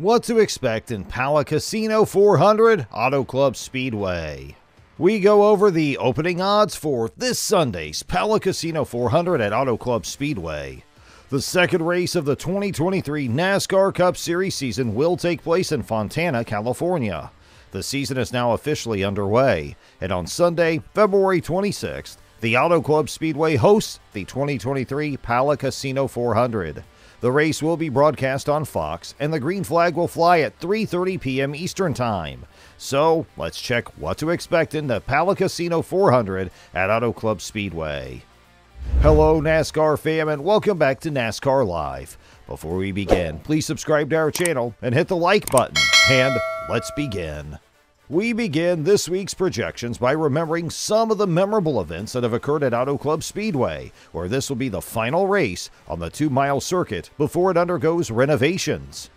What to expect in Pala Casino 400 Auto Club Speedway. We go over the opening odds for this Sunday's Pala Casino 400 at Auto Club Speedway. The second race of the 2023 NASCAR Cup Series season will take place in Fontana, California. The season is now officially underway, and on Sunday, February 26th, the Auto Club Speedway hosts the 2023 Pala Casino 400. The race will be broadcast on Fox, and the green flag will fly at 3:30 p.m. Eastern Time. So let's check what to expect in the Pala Casino 400 at Auto Club Speedway. Hello, NASCAR fam, and welcome back to NASCAR Live. Before we begin, please subscribe to our channel and hit the like button. And let's begin. We begin this week's projections by remembering some of the memorable events that have occurred at Auto Club Speedway, where this will be the final race on the two mile circuit before it undergoes renovations.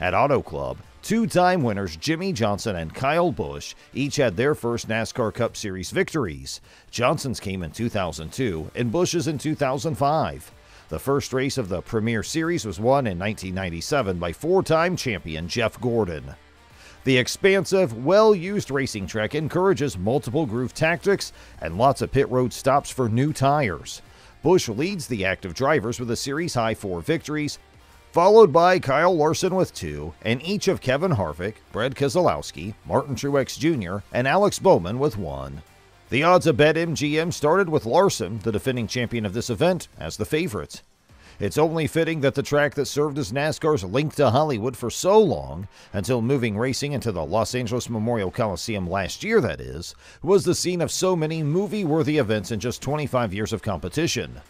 At Auto Club, two time winners Jimmie Johnson and Kyle Busch each had their first NASCAR Cup Series victories. Johnson's came in 2002 and Busch's in 2005. The first race of the Premier Series was won in 1997 by four time champion Jeff Gordon. The expansive, well used racing track encourages multiple groove tactics and lots of pit road stops for new tires. Busch leads the active drivers with a series high four victories, followed by Kyle Larson with two, and each of Kevin Harvick, Brad Keselowski, Martin Truex Jr., and Alex Bowman with one. The odds of BetMGM started with Larson, the defending champion of this event, as the favorite. It's only fitting that the track that served as NASCAR's link to Hollywood for so long, until moving racing into the Los Angeles Memorial Coliseum last year, that is, was the scene of so many movie worthy events in just 25 years of competition.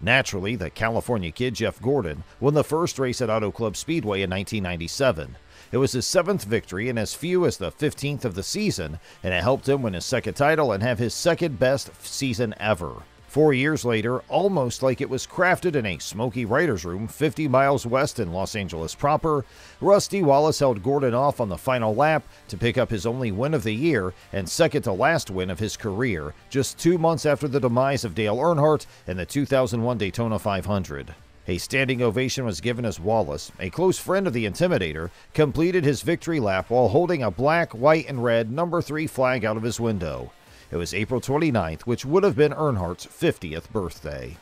Naturally, the California kid Jeff Gordon won the first race at Auto Club Speedway in 1997. It was his seventh victory and as few as the 15th of the season, and it helped him win his second title and have his second best season ever. Four years later, almost like it was crafted in a smoky writer's room 50 miles west in Los Angeles proper, Rusty Wallace held Gordon off on the final lap to pick up his only win of the year and second to last win of his career, just two months after the demise of Dale Earnhardt in the 2001 Daytona 500. A standing ovation was given as Wallace, a close friend of the Intimidator, completed his victory lap while holding a black, white, and red number 3 flag out of his window. It was April 29th, which would have been Earnhardt's 50th birthday.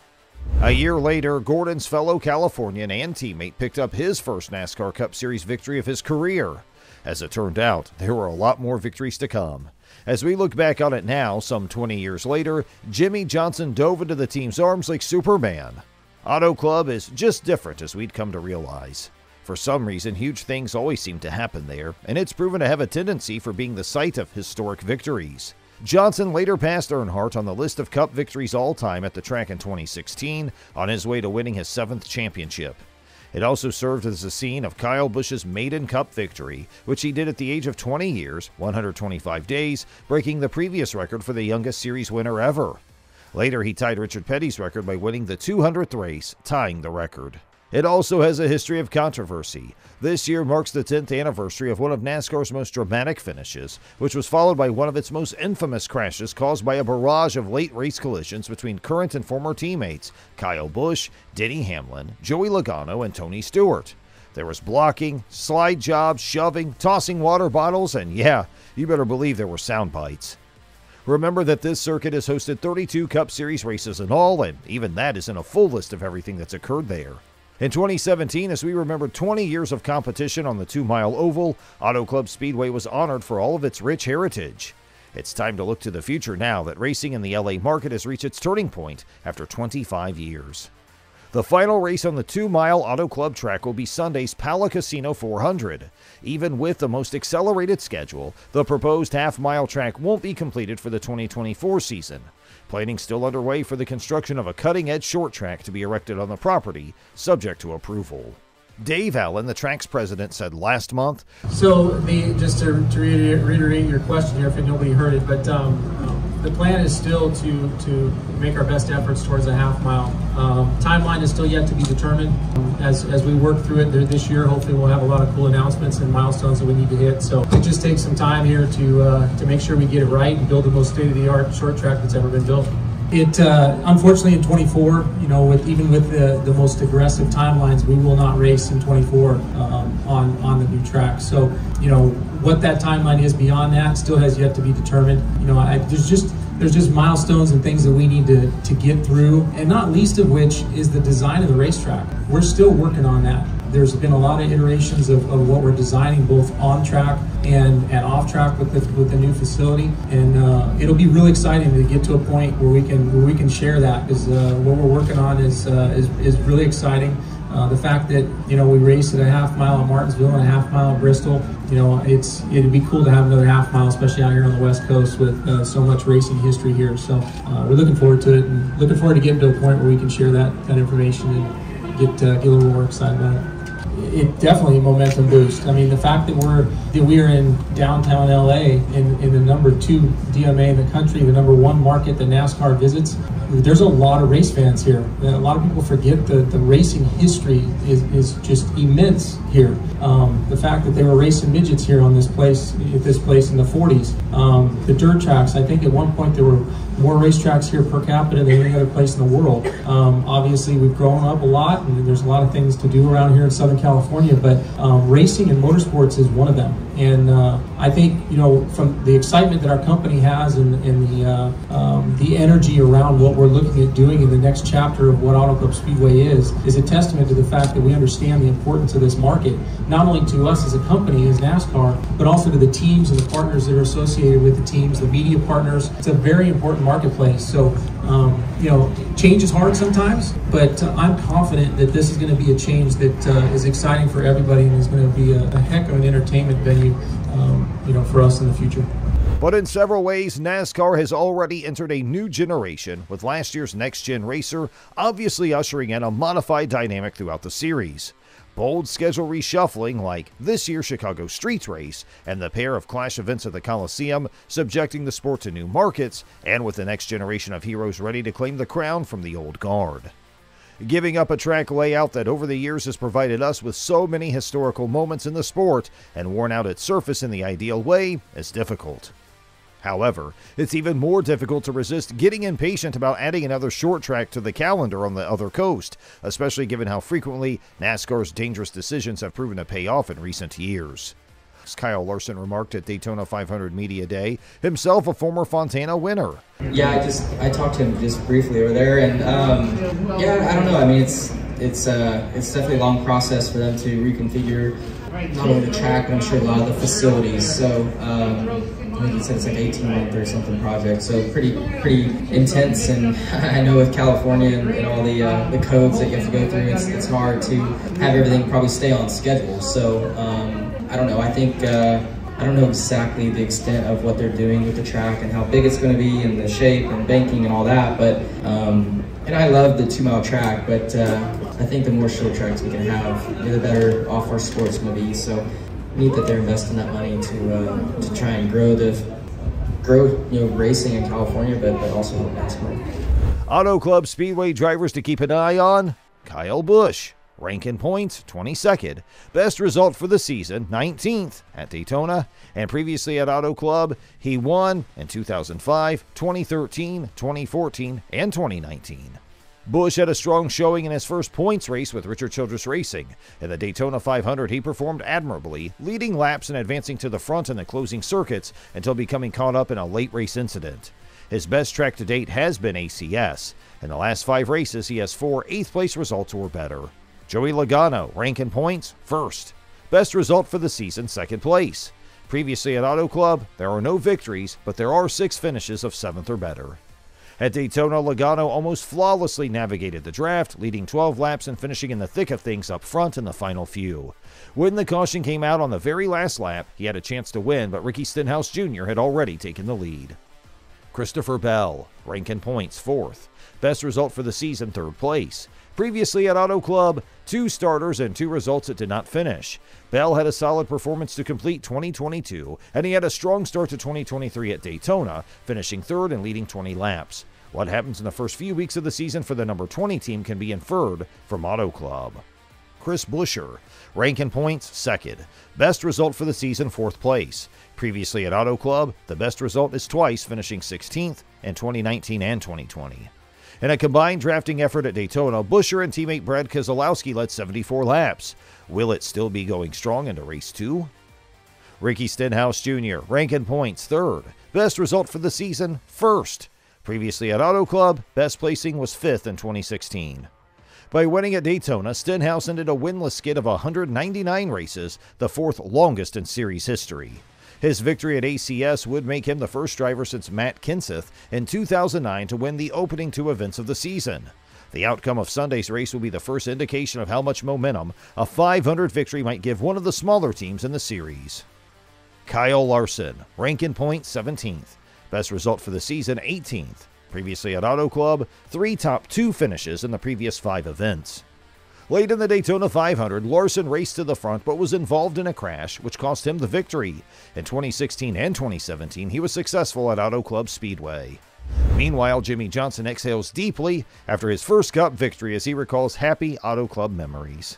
A year later, Gordon's fellow Californian and teammate picked up his first NASCAR Cup Series victory of his career. As it turned out, there were a lot more victories to come. As we look back on it now, some 20 years later, Jimmie Johnson dove into the team's arms like Superman. Auto Club is just different as we'd come to realize. For some reason, huge things always seem to happen there, and it's proven to have a tendency for being the site of historic victories. Johnson later passed Earnhardt on the list of Cup victories all time at the track in 2016 on his way to winning his seventh championship. It also served as the scene of Kyle Busch's maiden Cup victory, which he did at the age of 20 years, 125 days, breaking the previous record for the youngest series winner ever. Later, he tied Richard Petty's record by winning the 200th race, tying the record. It also has a history of controversy. This year marks the 10th anniversary of one of NASCAR's most dramatic finishes, which was followed by one of its most infamous crashes caused by a barrage of late race collisions between current and former teammates Kyle Busch, Denny Hamlin, Joey Logano, and Tony Stewart. There was blocking, slide jobs, shoving, tossing water bottles, and yeah, you better believe there were sound bites. Remember that this circuit has hosted 32 Cup Series races in all, and even that isn't a full list of everything that's occurred there. In 2017, as we remember 20 years of competition on the two mile oval, Auto Club Speedway was honored for all of its rich heritage. It's time to look to the future now that racing in the LA market has reached its turning point after 25 years. The final race on the two mile Auto Club track will be Sunday's Pala Casino 400. Even with the most accelerated schedule, the proposed half mile track won't be completed for the 2024 season. Planning still underway for the construction of a cutting edge short track to be erected on the property, subject to approval. Dave Allen, the track's president, said last month. So, the, just to, to reiterate your question here, if nobody heard it, but um, the plan is still to to make our best efforts towards a half mile. Um, timeline is still yet to be determined. As, as we work through it this year, hopefully we'll have a lot of cool announcements and milestones that we need to hit. So it just takes some time here to uh, to make sure we get it right and build the most state-of-the-art short track that's ever been built. It uh, unfortunately in 24, you know, with even with the, the most aggressive timelines, we will not race in 24 um, on on the new track. So, you know, what that timeline is beyond that still has yet to be determined. You know, I, there's just there's just milestones and things that we need to, to get through, and not least of which is the design of the racetrack. We're still working on that. There's been a lot of iterations of, of what we're designing both on track and, and off track with the, with the new facility, and uh, it'll be really exciting to get to a point where we can where we can share that because uh, what we're working on is, uh, is, is really exciting. Uh, the fact that you know we race at a half mile at Martinsville and a half mile at Bristol, you know, it's it'd be cool to have another half mile, especially out here on the West Coast with uh, so much racing history here. So uh, we're looking forward to it, and looking forward to getting to a point where we can share that that information and get uh, get a little more excited about it it definitely a momentum boost. I mean, the fact that we're we are in downtown LA in, in the number two DMA in the country, the number one market that NASCAR visits, there's a lot of race fans here. A lot of people forget that the racing history is, is just immense here. Um, the fact that they were racing midgets here on this place, at this place in the 40s. Um, the dirt tracks, I think at one point there were more racetracks here per capita than any other place in the world. Um, obviously, we've grown up a lot, and there's a lot of things to do around here in Southern California. But um, racing and motorsports is one of them. And uh, I think you know from the excitement that our company has and, and the uh, um, the energy around what we're looking at doing in the next chapter of what Auto Club Speedway is is a testament to the fact that we understand the importance of this market, not only to us as a company as NASCAR, but also to the teams and the partners that are associated with the teams, the media partners. It's a very important marketplace. So um, you know, change is hard sometimes, but uh, I'm confident that this is going to be a change that uh, is exciting for everybody and is going to be a, a heck of an entertainment venue, um, you know, for us in the future. But in several ways, NASCAR has already entered a new generation, with last year's next gen racer obviously ushering in a modified dynamic throughout the series bold schedule reshuffling like this year's Chicago Streets race and the pair of clash events at the Coliseum, subjecting the sport to new markets, and with the next generation of heroes ready to claim the crown from the old guard. Giving up a track layout that over the years has provided us with so many historical moments in the sport and worn out its surface in the ideal way is difficult. However, it's even more difficult to resist getting impatient about adding another short track to the calendar on the other coast, especially given how frequently NASCAR's dangerous decisions have proven to pay off in recent years. Kyle Larson remarked at Daytona 500 Media Day, himself a former Fontana winner. Yeah, I just I talked to him just briefly over there, and um, yeah, I don't know. I mean, it's it's uh, it's definitely a long process for them to reconfigure not only the track, but I'm sure a lot of the facilities. So. Um, I think he said it's like 18 month or something project, so pretty pretty intense. And I know with California and, and all the uh, the codes that you have to go through, it's, it's hard to have everything probably stay on schedule. So um, I don't know. I think uh, I don't know exactly the extent of what they're doing with the track and how big it's going to be and the shape and banking and all that. But um, and I love the two mile track, but uh, I think the more short tracks we can have, the better off our sport's will be. So neat that they're investing that money to uh, to try and grow the grow you know racing in California, but, but also NASCAR. Auto Club Speedway drivers to keep an eye on: Kyle Busch. Ranking points, 22nd. Best result for the season, 19th at Daytona. And previously at Auto Club, he won in 2005, 2013, 2014, and 2019. Busch had a strong showing in his first points race with Richard Childress Racing. In the Daytona 500, he performed admirably, leading laps and advancing to the front in the closing circuits until becoming caught up in a late race incident. His best track to date has been ACS. In the last five races, he has four eighth place results or better. Joey Logano, rank ranking points, first. Best result for the season, second place. Previously at Auto Club, there are no victories, but there are six finishes of seventh or better. At Daytona, Logano almost flawlessly navigated the draft, leading 12 laps and finishing in the thick of things up front in the final few. When the caution came out on the very last lap, he had a chance to win, but Ricky Stenhouse Jr. had already taken the lead. Christopher Bell, ranking points fourth. Best result for the season, third place. Previously at Auto Club, two starters and two results that did not finish. Bell had a solid performance to complete 2022, and he had a strong start to 2023 at Daytona, finishing third and leading 20 laps. What happens in the first few weeks of the season for the number 20 team can be inferred from Auto Club. Chris Buescher. Ranking points, second. Best result for the season, fourth place. Previously at Auto Club, the best result is twice, finishing 16th in 2019 and 2020. In a combined drafting effort at Daytona, Buescher and teammate Brad Keselowski led 74 laps. Will it still be going strong into race two? Ricky Stenhouse Jr., rank ranking points third. Best result for the season, first. Previously at Auto Club, best placing was fifth in 2016. By winning at Daytona, Stenhouse ended a winless skid of 199 races, the fourth longest in series history. His victory at ACS would make him the first driver since Matt Kenseth in 2009 to win the opening two events of the season. The outcome of Sunday's race will be the first indication of how much momentum a 500 victory might give one of the smaller teams in the series. Kyle Larson, ranking point 17th. Best result for the season, 18th. Previously at Auto Club, three top two finishes in the previous five events. Late in the Daytona 500, Larson raced to the front but was involved in a crash, which cost him the victory. In 2016 and 2017, he was successful at Auto Club Speedway. Meanwhile, Jimmie Johnson exhales deeply after his first Cup victory as he recalls happy Auto Club memories.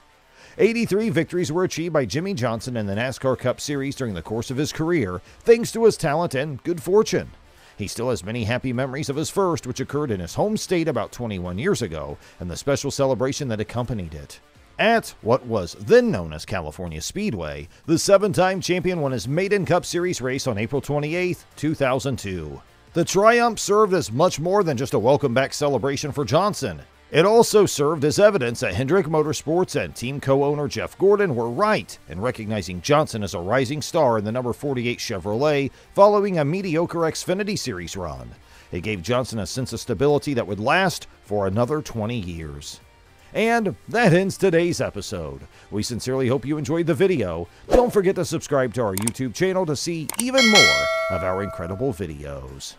83 victories were achieved by Jimmie Johnson in the NASCAR Cup Series during the course of his career, thanks to his talent and good fortune. He still has many happy memories of his first, which occurred in his home state about 21 years ago, and the special celebration that accompanied it. At what was then known as California Speedway, the seven time champion won his maiden Cup Series race on April 28, 2002. The triumph served as much more than just a welcome back celebration for Johnson. It also served as evidence that Hendrick Motorsports and team co owner Jeff Gordon were right in recognizing Johnson as a rising star in the number 48 Chevrolet following a mediocre Xfinity Series run. It gave Johnson a sense of stability that would last for another 20 years. And that ends today's episode. We sincerely hope you enjoyed the video. Don't forget to subscribe to our YouTube channel to see even more of our incredible videos.